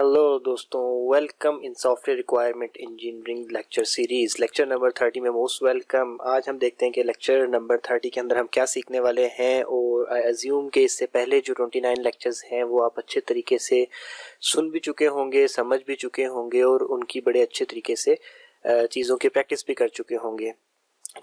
Hello दोस्तों. Welcome in software requirement engineering lecture series lecture number thirty में most welcome आज हम देखते हैं कि लेक्चर नंबर थर्टी के अंदर हम क्या सीखने वाले हैं और आई एज्यूम के इससे पहले जो ट्वेंटी नाइन लेक्चर्स हैं, वो आप अच्छे तरीके से सुन भी चुके होंगे, समझ भी चुके होंगे और उनकी बड़े अच्छे तरीके से चीज़ों की प्रैक्टिस भी कर चुके होंगे।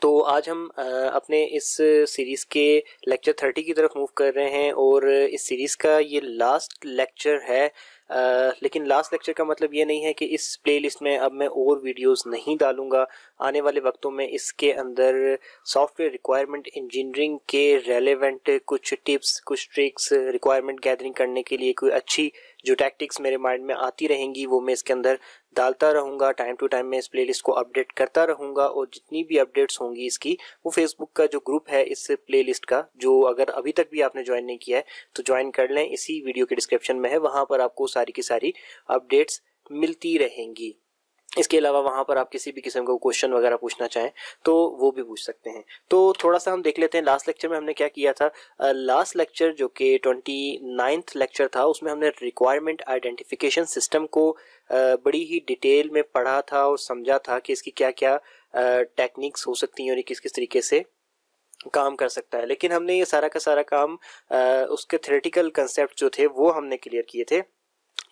तो आज हम अपने इस सीरीज़ के लेक्चर थर्टी की तरफ़ मूव कर रहे हैं और इस सीरीज़ का ये लास्ट लेक्चर है लेकिन लास्ट लेक्चर का मतलब ये नहीं है कि इस प्लेलिस्ट में अब मैं और वीडियोस नहीं डालूँगा। आने वाले वक्तों में इसके अंदर सॉफ्टवेयर रिक्वायरमेंट इंजीनियरिंग के रेलेवेंट कुछ टिप्स कुछ ट्रिक्स रिक्वायरमेंट गैदरिंग करने के लिए कोई अच्छी जो टैक्टिक्स मेरे माइंड में आती रहेंगी, वो मैं इसके अंदर डालता रहूँगा टाइम टू टाइम मैं इस प्लेलिस्ट को अपडेट करता रहूँगा और जितनी भी अपडेट्स होंगी इसकी, वो फेसबुक का जो ग्रुप है इस प्लेलिस्ट का, जो अगर अभी तक भी आपने ज्वाइन नहीं किया है तो ज्वाइन कर लें। इसी वीडियो के डिस्क्रिप्शन में है, वहाँ पर आपको सारी की सारी अपडेट्स मिलती रहेंगी। इसके अलावा वहाँ पर आप किसी भी किस्म का क्वेश्चन वगैरह पूछना चाहें तो वो भी पूछ सकते हैं। तो थोड़ा सा हम देख लेते हैं लास्ट लेक्चर में हमने क्या किया था? लास्ट uh, लेक्चर जो कि ट्वेंटी नाइन्थ लेक्चर था उसमें हमने रिक्वायरमेंट आइडेंटिफिकेशन सिस्टम को uh, बड़ी ही डिटेल में पढ़ा था और समझा था कि इसकी क्या क्या टेक्निक्स uh, हो सकती हैं और किस किस तरीके से काम कर सकता है। लेकिन हमने ये सारा का सारा काम उसके थ्रेटिकल कंसेप्ट जो थे वो हमने क्लियर किए थे।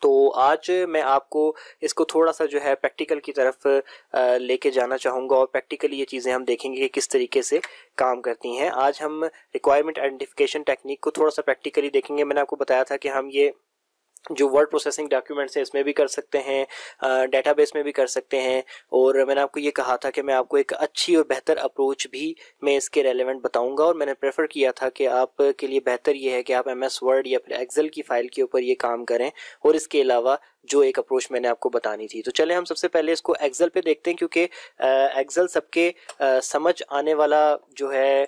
तो आज मैं आपको इसको थोड़ा सा जो है प्रैक्टिकल की तरफ़ लेके जाना चाहूँगा और प्रैक्टिकली ये चीज़ें हम देखेंगे कि किस तरीके से काम करती हैं। आज हम रिक्वायरमेंट आइडेंटिफिकेशन टेक्निक को थोड़ा सा प्रैक्टिकली देखेंगे। मैंने आपको बताया था कि हम ये जो वर्ड प्रोसेसिंग डॉक्यूमेंट्स हैं, इसमें भी कर सकते हैं डेटाबेस में भी कर सकते हैं। और मैंने आपको ये कहा था कि मैं आपको एक अच्छी और बेहतर अप्रोच भी मैं इसके रेलेवेंट बताऊँगा और मैंने प्रेफर किया था कि आपके लिए बेहतर ये है कि आप एम एस वर्ड या फिर एक्सेल की फ़ाइल के ऊपर ये काम करें और इसके अलावा जो एक अप्रोच मैंने आपको बतानी थी। तो चले हम सबसे पहले इसको एक्सेल पे देखते हैं क्योंकि एक्सेल सबके समझ आने वाला जो है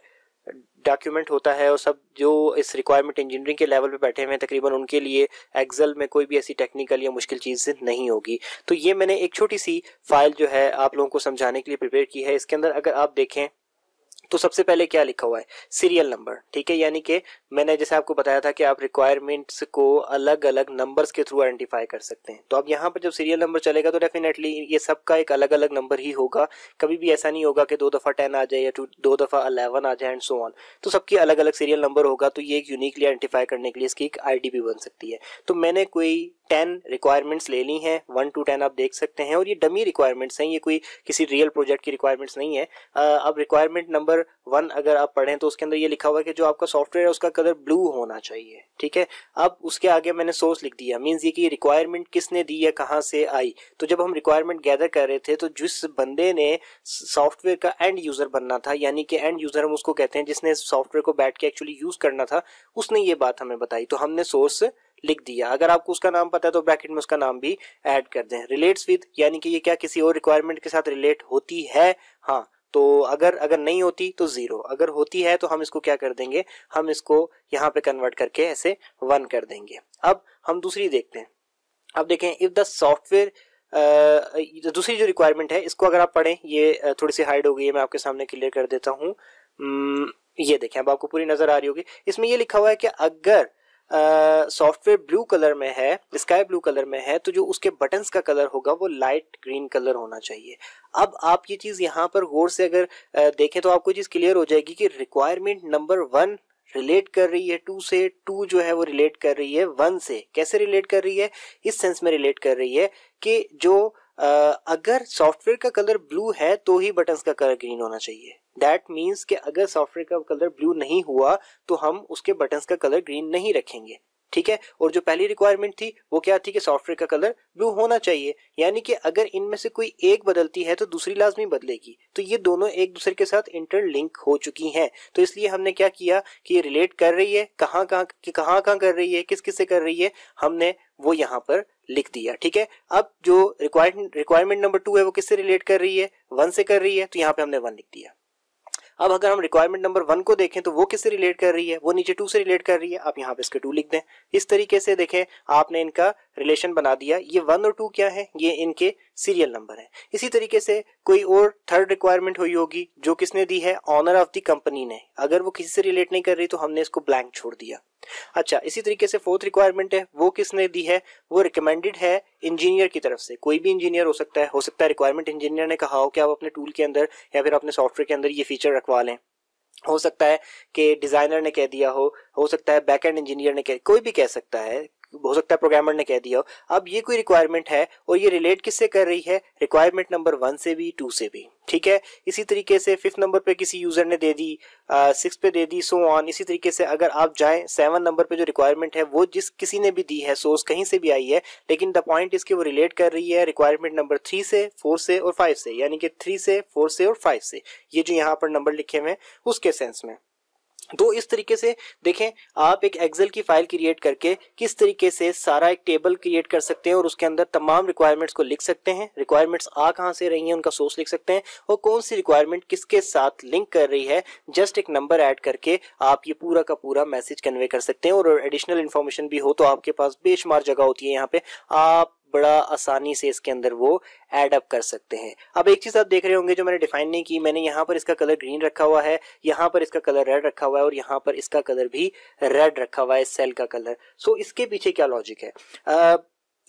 डॉक्यूमेंट होता है और सब जो इस रिक्वायरमेंट इंजीनियरिंग के लेवल पे बैठे हुए हैं, तकरीबन उनके लिए एक्सेल में कोई भी ऐसी टेक्निकल या मुश्किल चीज़ नहीं होगी। तो ये मैंने एक छोटी सी फ़ाइल जो है आप लोगों को समझाने के लिए प्रिपेयर की है। इसके अंदर अगर आप देखें तो सबसे पहले क्या लिखा हुआ है? सीरियल नंबर ठीक है? यानी कि मैंने जैसे आपको बताया था कि आप रिक्वायरमेंट्स को अलग अलग नंबर्स के थ्रू आइडेंटिफाई कर सकते हैं। तो अब यहाँ पर जब सीरियल नंबर चलेगा तो डेफिनेटली ये सबका एक अलग अलग नंबर ही होगा। कभी भी ऐसा नहीं होगा कि दो दफ़ा टेन आ जाए या दो दफ़ा अलेवन आ जाए एंड सो ऑन तो सबकी अलग अलग सीरियल नंबर होगा तो ये एक यूनिकली आइडेंटिफाई करने के लिए इसकी एक आईडी भी बन सकती है। तो मैंने कोई टेन रिक्वायरमेंट्स ले ली हैं वन टू टेन आप देख सकते हैं और ये डमी रिक्वायरमेंट्स हैं, ये कोई किसी रियल प्रोजेक्ट की रिक्वायरमेंट्स नहीं है। अब रिक्वायरमेंट नंबर वन अगर आप पढ़ें तो उसके अंदर ये लिखा हुआ है कि जो आपका सॉफ्टवेयर है उसका कलर ब्लू होना चाहिए, ठीक है? अब उसके आगे मैंने सोर्स लिख दिया मीन्स ये कि रिक्वायरमेंट किसने दी है कहाँ से आई? तो जब हम रिक्वायरमेंट गैदर कर रहे थे तो जिस बंदे ने सॉफ्टवेयर का एंड यूज़र बनना था, यानी कि एंड यूज़र हम उसको कहते हैं जिसने सॉफ्टवेयर को बैठ के एक्चुअली यूज़ करना था, उसने ये बात हमें बताई। तो हमने सोर्स लिख दिया। अगर आपको उसका नाम पता है तो ब्रैकेट में उसका नाम भी ऐड कर दें। रिलेट्स विद यानी कि ये क्या किसी और रिक्वायरमेंट के साथ रिलेट होती है? हाँ तो अगर अगर नहीं होती तो ज़ीरो अगर होती है तो हम इसको क्या कर देंगे? हम इसको यहाँ पे कन्वर्ट करके ऐसे वन कर देंगे। अब हम दूसरी देखते हैं। अब देखें इफ़ द सॉफ्टवेयर दूसरी जो रिक्वायरमेंट है, इसको अगर आप पढ़ें, ये थोड़ी सी हाइड हो गई है, मैं आपके सामने क्लियर कर देता हूँ। ये देखें, अब आपको पूरी नज़र आ रही होगी। इसमें ये लिखा हुआ है कि अगर सॉफ्टवेयर ब्लू कलर में है स्काई ब्लू कलर में है तो जो उसके बटन्स का कलर होगा वो लाइट ग्रीन कलर होना चाहिए। अब आप ये चीज़ यहाँ पर गौर से अगर देखें तो आपको चीज़ क्लियर हो जाएगी कि रिक्वायरमेंट नंबर वन रिलेट कर रही है टू से टू जो है वो रिलेट कर रही है वन से। कैसे रिलेट कर रही है? इस सेंस में रिलेट कर रही है कि जो अगर सॉफ्टवेयर का कलर ब्लू है तो ही बटन्स का कलर ग्रीन होना चाहिए। दैट मीन्स कि अगर सॉफ्टवेयर का कलर ब्लू नहीं हुआ तो हम उसके बटन्स का कलर ग्रीन नहीं रखेंगे। ठीक है? और जो पहली रिक्वायरमेंट थी, वो क्या थी कि सॉफ्टवेयर का कलर ब्लू होना चाहिए। यानी कि अगर इनमें से कोई एक बदलती है तो दूसरी लाजमी बदलेगी। तो ये दोनों एक दूसरे के साथ इंटरलिंक हो चुकी हैं। तो इसलिए हमने क्या किया कि ये रिलेट कर रही है, कहाँ कहाँ कहाँ कहाँ कर रही है, किस किस से कर रही है, हमने वो यहाँ पर लिख दिया। ठीक है? अब जो रिक्वायरमेंट रिक्वायरमेंट नंबर टू है, वो किससे रिलेट कर रही है? वन से कर रही है तो यहाँ पे हमने वन लिख दिया। अब अगर हम रिक्वायरमेंट नंबर वन को देखें तो वो किससे रिलेट कर रही है? वो नीचे टू से रिलेट कर रही है। आप यहाँ पे इसके टू लिख दें। इस तरीके से देखें, आपने इनका रिलेशन बना दिया। ये वन और टू क्या है? ये इनके सीरियल नंबर है। इसी तरीके से कोई और थर्ड रिक्वायरमेंट हुई होगी, जो किसने दी है? ऑनर ऑफ़ दी कंपनी ने। अगर वो किसी से रिलेट नहीं कर रही तो हमने इसको ब्लैंक छोड़ दिया। अच्छा इसी तरीके से फोर्थ रिक्वायरमेंट है, वो किसने दी है? वो रिकमेंडेड है इंजीनियर की तरफ़ से। कोई भी इंजीनियर हो सकता है, हो सकता है रिक्वायरमेंट इंजीनियर ने कहा हो कि आप अपने टूल के अंदर या फिर अपने सॉफ्टवेयर के अंदर ये फीचर रखवा लें। हो सकता है कि डिज़ाइनर ने कह दिया हो हो सकता है बैकएंड इंजीनियर ने कह, कोई भी कह सकता है हो सकता है प्रोग्रामर ने कह दिया हो। अब ये कोई रिक्वायरमेंट है और ये रिलेट किससे कर रही है? रिक्वायरमेंट नंबर वन से भी टू से भी। ठीक है? इसी तरीके से फिफ्थ नंबर पे किसी यूज़र ने दे दी सिक्स पे दे दी सो ऑन इसी तरीके से अगर आप जाएँ सेवन नंबर पे जो रिक्वायरमेंट है, वो जिस किसी ने भी दी है सोर्स कहीं से भी आई है, लेकिन द पॉइंट इसके वो रिलेट कर रही है रिक्वायरमेंट नंबर थ्री से फोर से और फाइव से, यानी कि थ्री से फोर से और फाइव से। ये जो यहाँ पर नंबर लिखे हुए हैं, उसके सेंस में। तो इस तरीके से देखें, आप एक एक्सेल की फ़ाइल क्रिएट करके किस तरीके से सारा एक टेबल क्रिएट कर सकते हैं और उसके अंदर तमाम रिक्वायरमेंट्स को लिख सकते हैं। रिक्वायरमेंट्स आ कहाँ से रही हैं, उनका सोर्स लिख सकते हैं और कौन सी रिक्वायरमेंट किसके साथ लिंक कर रही है जस्ट एक नंबर ऐड करके आप ये पूरा का पूरा मैसेज कन्वे कर सकते हैं और एडिशनल इन्फॉर्मेशन भी हो तो आपके पास बेशुमार जगह होती है यहाँ पे। आप बड़ा आसानी से इसके अंदर वो एड अप कर सकते हैं। अब एक चीज़ आप देख रहे होंगे जो मैंने डिफाइन नहीं की मैंने यहाँ पर इसका कलर ग्रीन रखा हुआ है यहाँ पर इसका कलर रेड रखा हुआ है और यहाँ पर इसका कलर भी रेड रखा हुआ है सेल का कलर सो इसके पीछे क्या लॉजिक है? आ,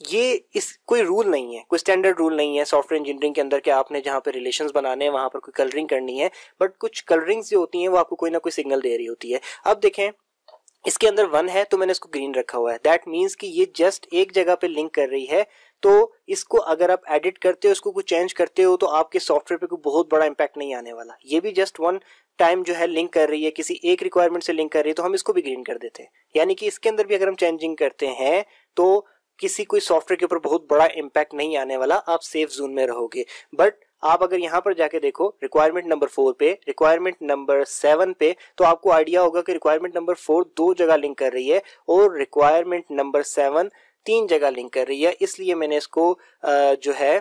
ये इस कोई रूल नहीं है कोई स्टैंडर्ड रूल नहीं है सॉफ्टवेयर इंजीनियरिंग के अंदर कि आपने जहाँ पर रिलेशंस बनाने हैं वहाँ पर कोई कलरिंग करनी है बट कुछ कलरिंग्स जो होती हैं वो आपको कोई ना कोई सिग्नल दे रही होती है। अब देखें इसके अंदर वन है तो मैंने इसको ग्रीन रखा हुआ है। दैट मीन्स कि ये जस्ट एक जगह पे लिंक कर रही है तो इसको अगर आप एडिट करते हो, इसको कुछ चेंज करते हो तो आपके सॉफ्टवेयर पे कोई बहुत बड़ा इंपैक्ट नहीं आने वाला। ये भी जस्ट वन टाइम जो है लिंक कर रही है, किसी एक रिक्वायरमेंट से लिंक कर रही है तो हम इसको भी ग्रीन कर देते हैं। यानी कि इसके अंदर भी अगर हम चेंजिंग करते हैं तो किसी कोई सॉफ्टवेयर के ऊपर बहुत बड़ा इंपैक्ट नहीं आने वाला, आप सेफ़ जोन में रहोगे। बट आप अगर यहाँ पर जाके देखो रिक्वायरमेंट नंबर फोर पे रिक्वायरमेंट नंबर सेवन पे तो आपको आइडिया होगा कि रिक्वायरमेंट नंबर फोर दो जगह लिंक कर रही है और रिक्वायरमेंट नंबर सेवन तीन जगह लिंक कर रही है। इसलिए मैंने इसको जो है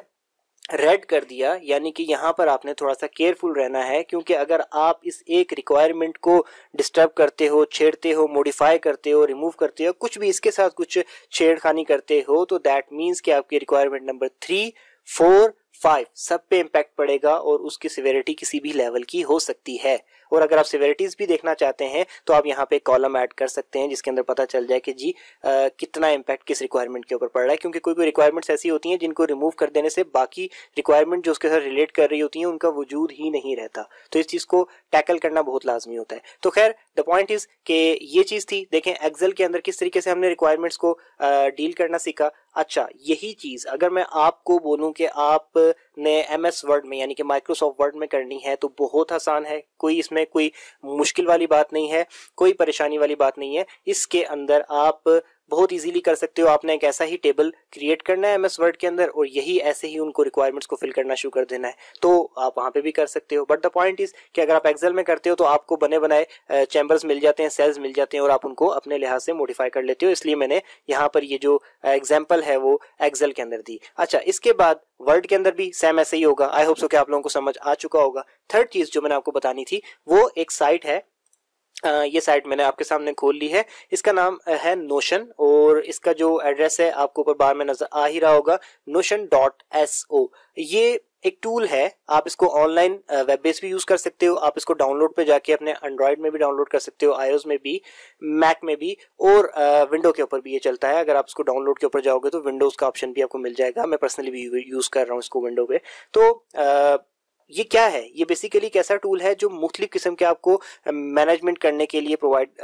रेड कर दिया। यानी कि यहाँ पर आपने थोड़ा सा केयरफुल रहना है, क्योंकि अगर आप इस एक रिक्वायरमेंट को डिस्टर्ब करते हो, छेड़ते हो मॉडिफाई करते हो रिमूव करते हो, कुछ भी इसके साथ कुछ छेड़खानी करते हो तो दैट मीन्स कि आपकी requirement number three four five सब पे इम्पैक्ट पड़ेगा और उसकी सिवेरिटी किसी भी लेवल की हो सकती है। और अगर आप सिवेरिटीज भी देखना चाहते हैं तो आप यहाँ पे कॉलम ऐड कर सकते हैं जिसके अंदर पता चल जाए कि जी आ, कितना इम्पैक्ट किस रिक्वायरमेंट के ऊपर पड़ रहा है। क्योंकि कोई कोई रिक्वायरमेंट्स ऐसी होती हैं जिनको रिमूव कर देने से बाकी रिक्वायरमेंट जो उसके साथ रिलेट कर रही होती हैं उनका वजूद ही नहीं रहता। तो इस चीज़ को टैकल करना बहुत लाजमी होता है। तो खैर द पॉइंट इज़ के ये चीज़ थी। देखें एक्सेल के अंदर किस तरीके से हमने रिक्वायरमेंट्स को डील करना सीखा। अच्छा यही चीज़ अगर मैं आपको बोलूँ कि आप ने एम एस वर्ड में, यानी कि माइक्रोसॉफ्ट वर्ड में करनी है तो बहुत आसान है। कोई इसमें कोई मुश्किल वाली बात नहीं है, कोई परेशानी वाली बात नहीं है। इसके अंदर आप बहुत इजीली कर सकते हो। आपने एक ऐसा ही टेबल क्रिएट करना है एमएस वर्ड के अंदर और यही ऐसे ही उनको रिक्वायरमेंट्स को फिल करना शुरू कर देना है। तो आप वहाँ पे भी कर सकते हो। बट द पॉइंट इज़ कि अगर आप एक्सेल में करते हो तो आपको बने बनाए चैम्बर्स मिल जाते हैं सेल्स मिल जाते हैं और आप उनको अपने लिहाज से मॉडिफाई कर लेते हो। इसलिए मैंने यहाँ पर ये जो एग्ज़ाम्पल है वो एक्सेल के अंदर दी। अच्छा इसके बाद वर्ड के अंदर भी सेम ऐसे ही होगा। आई होप सो कि आप लोगों को समझ आ चुका होगा। थर्ड चीज़ जो मैंने आपको बतानी थी, वो एक साइट है ये साइट मैंने आपके सामने खोल ली है। इसका नाम है नोशन और इसका जो एड्रेस है आपको ऊपर बार में नज़र आ ही रहा होगा नोशन डॉट एस ओ ये एक टूल है आप इसको ऑनलाइन वेब बेस भी यूज़ कर सकते हो आप इसको डाउनलोड पे जाके अपने एंड्रॉयड में भी डाउनलोड कर सकते हो आईओएस में भी मैक में भी और विंडो के ऊपर भी ये चलता है। अगर आप इसको डाउनलोड के ऊपर जाओगे तो विंडोज़ का ऑप्शन भी आपको मिल जाएगा। मैं पर्सनली भी यूज़ कर रहा हूँ इसको विंडो पे। तो आ, ये क्या है? ये बेसिकली एक ऐसा टूल है जो मुख्तलिफ़ किस्म के आपको मैनेजमेंट करने के लिए प्रोवाइड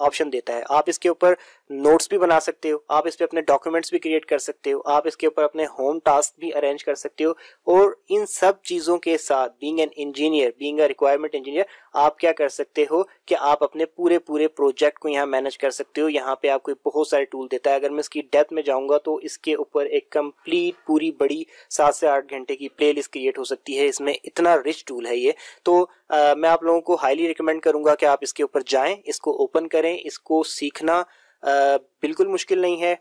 ऑप्शन देता है। आप इसके ऊपर नोट्स भी बना सकते हो आप इस पर अपने डॉक्यूमेंट्स भी क्रिएट कर सकते हो आप इसके ऊपर अपने होम टास्क भी अरेंज कर सकते हो और इन सब चीज़ों के साथ being an engineer being a requirement engineer आप क्या कर सकते हो कि आप अपने पूरे पूरे प्रोजेक्ट को यहाँ मैनेज कर सकते हो। यहाँ पे आपको बहुत सारे टूल देता है। अगर मैं इसकी डेप्थ में जाऊँगा तो इसके ऊपर एक कंप्लीट पूरी बड़ी सात से आठ घंटे की प्ले क्रिएट हो सकती है। इसमें इतना रिच टूल है ये। तो आ, मैं आप लोगों को हाईली रिकमेंड करूँगा कि आप इसके ऊपर जाएँ इसको ओपन करें इसको सीखना बिल्कुल मुश्किल नहीं है।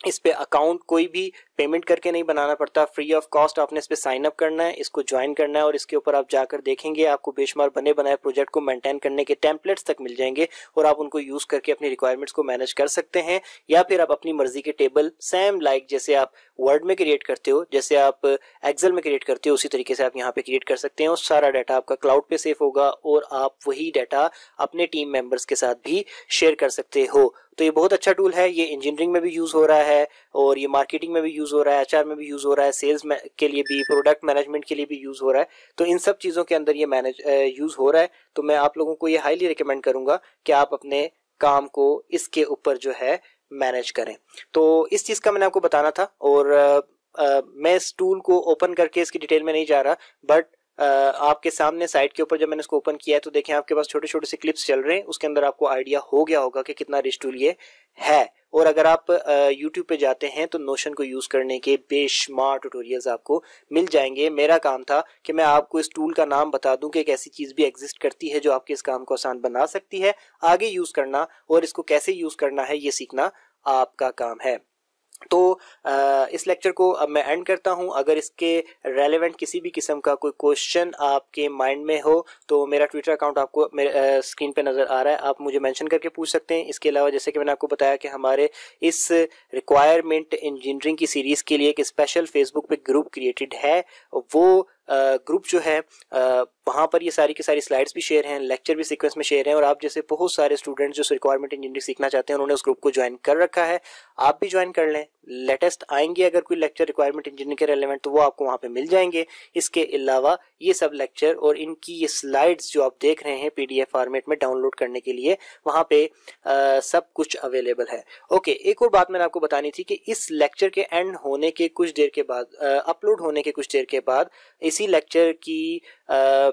इस पे अकाउंट कोई भी पेमेंट करके नहीं बनाना पड़ता। फ्री ऑफ़ कॉस्ट आपने इस पे साइन अप करना है, इसको ज्वाइन करना है और इसके ऊपर आप जाकर देखेंगे, आपको बेशुमार बने बनाए प्रोजेक्ट को मेंटेन करने के टेम्पलेट्स तक मिल जाएँगे और आप उनको यूज़ करके अपनी रिक्वायरमेंट्स को मैनेज कर सकते हैं या फिर आप अपनी मर्ज़ी के टेबल सेम लाइक जैसे आप वर्ड में क्रिएट करते हो, जैसे आप एक्सेल में क्रिएट करते हो, उसी तरीके से आप यहाँ पे क्रिएट कर सकते हैं और सारा डाटा आपका क्लाउड पे सेफ़ होगा और आप वही डाटा अपने टीम मेंबर्स के साथ भी शेयर कर सकते हो। तो ये बहुत अच्छा टूल है ये इंजीनियरिंग में भी यूज़ हो रहा है और ये मार्केटिंग में भी यूज़ हो रहा है एचआर में भी यूज़ हो रहा है सेल्स के लिए भी प्रोडक्ट मैनेजमेंट के लिए भी यूज़ हो रहा है। तो इन सब चीज़ों के अंदर ये मैनेज यूज़ हो रहा है। तो मैं आप लोगों को ये हाईली रिकमेंड करूँगा कि आप अपने काम को इसके ऊपर जो है मैनेज करें। तो इस चीज़ का मैंने आपको बताना था और आ, मैं इस टूल को ओपन करके इसकी डिटेल में नहीं जा रहा बट आपके सामने साइट के ऊपर जब मैंने इसको ओपन किया है तो देखें आपके पास छोटे छोटे से क्लिप्स चल रहे हैं। उसके अंदर आपको आइडिया हो गया होगा कि कितना रिच टूल ये है। और अगर आप यूट्यूब पे जाते हैं तो नोशन को यूज़ करने के बेशुमार ट्यूटोरियल्स आपको मिल जाएँगे। मेरा काम था कि मैं आपको इस टूल का नाम बता दूँ कि एक ऐसी चीज़ भी एग्जिस्ट करती है जो आपके इस काम को आसान बना सकती है। आगे यूज़ करना और इसको कैसे यूज़ करना है, ये सीखना आपका काम है। तो इस लेक्चर को अब मैं एंड करता हूँ। अगर इसके रेलेवेंट किसी भी किस्म का कोई क्वेश्चन आपके माइंड में हो तो मेरा ट्विटर अकाउंट आपको स्क्रीन पे नज़र आ रहा है। आप मुझे मेंशन करके पूछ सकते हैं। इसके अलावा जैसे कि मैंने आपको बताया कि हमारे इस रिक्वायरमेंट इंजीनियरिंग की सीरीज़ के लिए एक स्पेशल फेसबुक पे ग्रुप क्रिएटेड है। वो ग्रुप जो है वहाँ पर ये सारी की सारी स्लाइड्स भी शेयर हैं लेक्चर भी सीक्वेंस में शेयर हैं और आप जैसे बहुत सारे स्टूडेंट्स जो रिक्वायरमेंट इंजीनियरिंग सीखना चाहते हैं उन्होंने उस ग्रुप को ज्वाइन कर रखा है। आप भी ज्वाइन कर लें। लेटेस्ट आएँगे अगर कोई लेक्चर रिक्वायरमेंट इंजीनियरिंग के रेलिवेंट तो वो आपको वहाँ पे मिल जाएँगे। इसके अलावा ये सब लेक्चर और इनकी ये स्लाइड्स जो आप देख रहे हैं पीडीएफ फॉर्मेट में डाउनलोड करने के लिए वहाँ पे आ, सब कुछ अवेलेबल है। ओके एक और बात मैंने आपको बतानी थी कि इस लेक्चर के एंड होने के कुछ देर के बाद अपलोड होने के कुछ देर के बाद इसी लेक्चर की आ,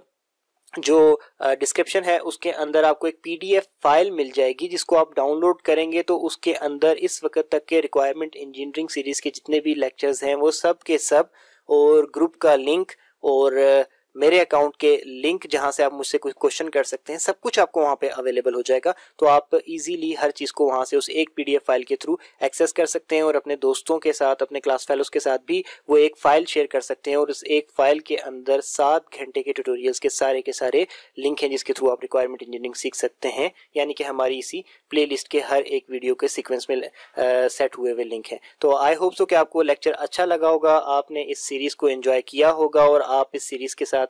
जो डिस्क्रिप्शन है उसके अंदर आपको एक पीडीएफ फ़ाइल मिल जाएगी जिसको आप डाउनलोड करेंगे तो उसके अंदर इस वक्त तक के रिक्वायरमेंट इंजीनियरिंग सीरीज़ के जितने भी लेक्चर्स हैं वो सब के सब और ग्रुप का लिंक और मेरे अकाउंट के लिंक जहाँ से आप मुझसे कुछ क्वेश्चन कर सकते हैं, सब कुछ आपको वहाँ पे अवेलेबल हो जाएगा। तो आप इजीली हर चीज़ को वहाँ से उस एक पीडीएफ फ़ाइल के थ्रू एक्सेस कर सकते हैं और अपने दोस्तों के साथ, अपने क्लास फेलोज के साथ भी वो एक फ़ाइल शेयर कर सकते हैं और उस एक फ़ाइल के अंदर सात घंटे के ट्यूटोरियल्स के सारे के सारे लिंक हैं जिसके थ्रू आप रिक्वायरमेंट इंजीनियरिंग सीख सकते हैं। यानी कि हमारी इसी प्ले के हर एक वीडियो के सिक्वेंस में सेट हुए हुए लिंक है। तो आई होप सो कि आपको लेक्चर अच्छा लगा होगा, आपने इस सीरीज़ को एंजॉय किया होगा और आप इस सीरीज़ के साथ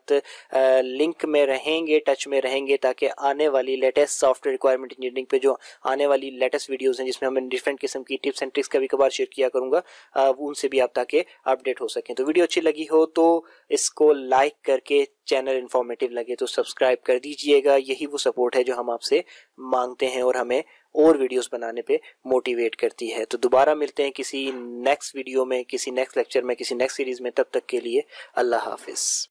लिंक में रहेंगे टच में रहेंगे ताकि आने वाली लेटेस्ट सॉफ्टवेयर रिक्वायरमेंट इंजीनियरिंग पे जो आने वाली लेटेस्ट वीडियोस हैं, जिसमें हमें डिफरेंट किस्म की टिप्स एंड ट्रिक्स कभी कभार शेयर किया करूँगा उनसे भी आप ताकि अपडेट हो सकें। तो वीडियो अच्छी लगी हो तो इसको लाइक करके चैनल इन्फॉर्मेटिव लगे तो सब्सक्राइब कर दीजिएगा। यही वो सपोर्ट है जो हम आपसे मांगते हैं और हमें और वीडियोस बनाने पे मोटिवेट करती है। तो दोबारा मिलते हैं किसी नेक्स्ट वीडियो में, किसी नेक्स्ट लेक्चर में, किसी नेक्स्ट सीरीज़ में, तब तक के लिए अल्लाह हाफिज।